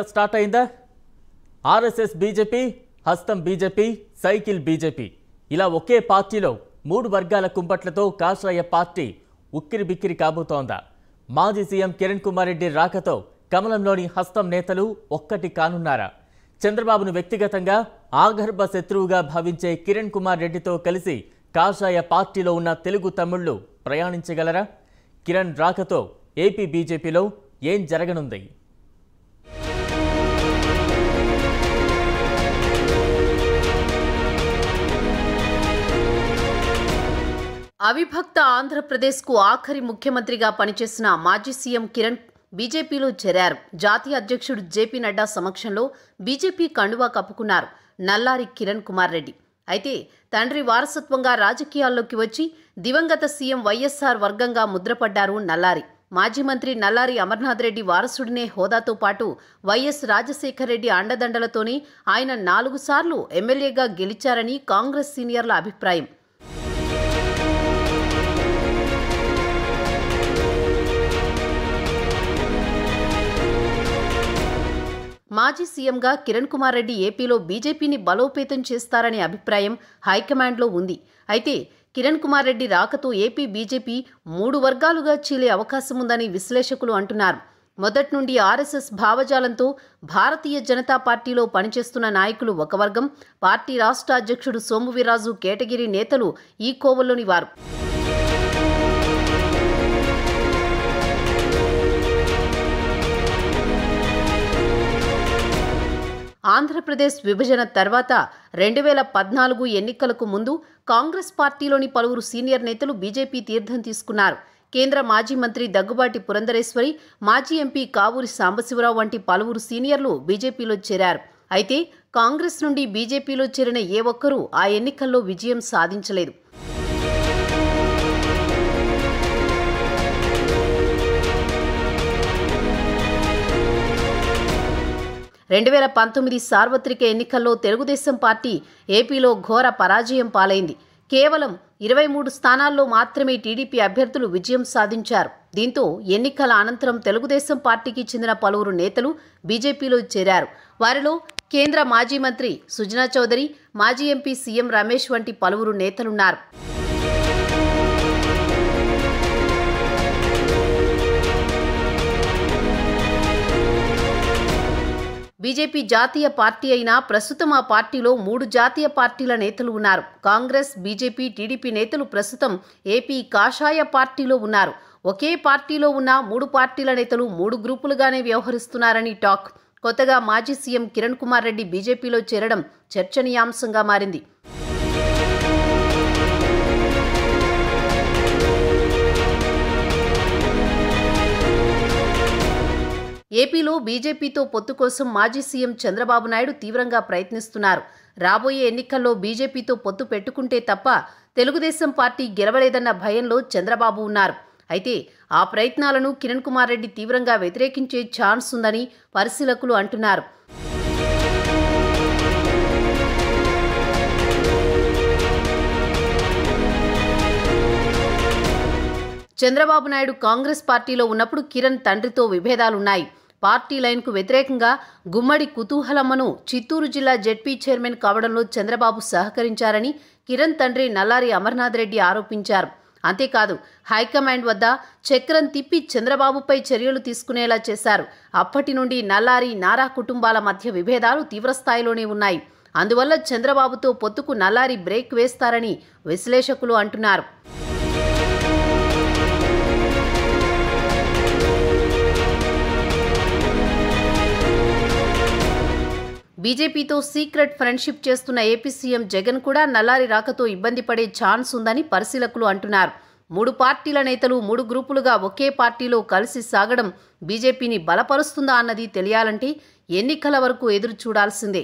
ఆట స్టార్ట్ అయిందా? RSS BJP హస్తం బీజేపీ సైకిల్ బీజేపీ. ఇలా ఒకే పార్టీలో మూడు వర్గాల కుంపట్లతో కాషాయ పార్టీ ఉక్కిరి బిక్కిరి కాబోతోందా? మాజీ సీఎం కిరణ్ కుమార్ రెడ్డి రాకతో కమలంలోని హస్తం నేతలు ఒక్కటి కానున్నారా? చంద్రబాబును వ్యక్తిగతంగా ఆగర్భ శత్రువుగా భావించే కిరణ్ కుమార్ రెడ్డితో కలిసి కాషాయ పార్టీలో ఉన్న తెలుగు తమ్ముళ్ళు ప్రయాణించగలరా? కిరణ్ రాకతో ఏపీ బీజేపీలో ఏం జరగనుంది? అవిభక్త ఆంధ్రప్రదేశ్కు ఆఖరి ముఖ్యమంత్రిగా పనిచేసిన మాజీ సీఎం కిరణ్ బీజేపీలో చేరారు. జాతీయ అధ్యక్షుడు జేపీ నడ్డా సమక్షంలో బీజేపీ కండువా కప్పుకున్నారు నల్లారి కిరణ్ కుమార్ రెడ్డి. అయితే తండ్రి వారసత్వంగా రాజకీయాల్లోకి వచ్చి దివంగత సీఎం వైఎస్ఆర్ వర్గంగా ముద్రపడ్డారు నల్లారి. మాజీ మంత్రి నల్లారి అమర్నాథ్ రెడ్డి వారసుడినే హోదాతో పాటు వైఎస్ రాజశేఖర రెడ్డి అండదండలతోనే ఆయన నాలుగు సార్లు ఎమ్మెల్యేగా గెలిచారని కాంగ్రెస్ సీనియర్ల అభిప్రాయం. మాజీ సీఎంగా కిరణ్ కుమార్ రెడ్డి ఏపీలో బీజేపీని బలోపేతం చేస్తారనే అభిప్రాయం హైకమాండ్లో ఉంది. అయితే కిరణ్ కుమార్ రెడ్డి రాకతో ఏపీ బీజేపీ మూడు వర్గాలుగా చీలే అవకాశం ఉందని విశ్లేషకులు అంటున్నారు. మొదటి నుండి ఆర్ఎస్ఎస్ భావజాలంతో భారతీయ జనతా పార్టీలో పనిచేస్తున్న నాయకులు ఒక వర్గం పార్టీ రాష్ట్ర అధ్యక్షుడు సోమువీరాజు కేటగిరి నేతలు ఈ కోవల్లోని వారు ఆంధ్రప్రదేశ్ విభజన తర్వాత రెండు వేల పద్నాలుగు ఎన్నికలకు ముందు కాంగ్రెస్ పార్టీలోని పలువురు సీనియర్ నేతలు బీజేపీ తీర్థం తీసుకున్నారు. కేంద్ర మాజీ మంత్రి దగ్గుబాటి పురంధరేశ్వరి మాజీ ఎంపీ కావూరి సాంబశివరావు వంటి పలువురు సీనియర్లు బీజేపీలో చేరారు. అయితే కాంగ్రెస్ నుండి బీజేపీలో చేరిన ఏ ఒక్కరూ ఆ ఎన్నికల్లో విజయం సాధించలేదు. రెండు వేల పంతొమ్మిది సార్వత్రిక ఎన్నికల్లో తెలుగుదేశం పార్టీ ఏపీలో ఘోర పరాజయం పాలైంది. కేవలం ఇరవై మూడు స్థానాల్లో మాత్రమే టీడీపీ అభ్యర్థులు విజయం సాధించారు. దీంతో ఎన్నికల అనంతరం తెలుగుదేశం పార్టీకి చెందిన పలువురు నేతలు బీజేపీలో చేరారు. వారిలో కేంద్ర మాజీ మంత్రి సుజనా చౌదరి మాజీ ఎంపీ సీఎం రమేష్ వంటి పలువురు నేతలున్నారు. బీజేపీ జాతీయ పార్టీ అయినా ప్రస్తుతం ఆ పార్టీలో మూడు జాతీయ పార్టీల నేతలు ఉన్నారు. కాంగ్రెస్ బీజేపీ టీడీపీ నేతలు ప్రస్తుతం ఏపీ కాషాయ పార్టీలో ఉన్నారు. ఒకే పార్టీలో ఉన్న మూడు పార్టీల నేతలు మూడు గ్రూపులుగానే వ్యవహరిస్తున్నారని టాక్. కొత్తగా మాజీ సీఎం కిరణ్ కుమార్ రెడ్డి బీజేపీలో చేరడం చర్చనీయాంశంగా మారింది. ఏపీలో బీజేపీతో పొత్తు కోసం మాజీ సీఎం చంద్రబాబు నాయుడు తీవ్రంగా ప్రయత్నిస్తున్నారు. రాబోయే ఎన్నికల్లో బీజేపీతో పొత్తు పెట్టుకుంటే తప్ప తెలుగుదేశం పార్టీ గెలవలేదన్న భయంలో చంద్రబాబు ఉన్నారు. అయితే ఆ ప్రయత్నాలను కిరణ్ కుమార్ రెడ్డి తీవ్రంగా వ్యతిరేకించే ఛాన్స్ ఉందని పరిశీలకులు అంటున్నారు. చంద్రబాబు నాయుడు కాంగ్రెస్ పార్టీలో ఉన్నప్పుడు కిరణ్ తండ్రితో విభేదాలున్నాయి. పార్టీ లైన్కు వ్యతిరేకంగా గుమ్మడి కుతూహలమ్మను చిత్తూరు జిల్లా జెడ్పీ చైర్మన్ కావడంలో చంద్రబాబు సహకరించారని కిరణ్ తండ్రి నల్లారి అమర్నాథ్ రెడ్డి ఆరోపించారు. అంతేకాదు హైకమాండ్ వద్ద చక్రం తిప్పి చంద్రబాబుపై చర్యలు తీసుకునేలా చేశారు. అప్పటి నుండి నల్లారి నారా కుటుంబాల మధ్య విభేదాలు తీవ్రస్థాయిలోనే ఉన్నాయి. అందువల్ల చంద్రబాబుతో పొత్తుకు నల్లారి బ్రేక్ వేస్తారని విశ్లేషకులు అంటున్నారు. బీజేపీతో సీక్రెట్ ఫ్రెండ్షిప్ చేస్తున్న ఏపీ సీఎం జగన్ కూడా నల్లారి రాకతో ఇబ్బంది పడే ఛాన్స్ ఉందని పరిశీలకులు అంటున్నారు. మూడు పార్టీల నేతలు మూడు గ్రూపులుగా ఒకే పార్టీలో కలిసి సాగడం బీజేపీని బలపరుస్తుందా అన్నది తెలియాలంటే ఎన్నికల వరకు ఎదురు చూడాల్సిందే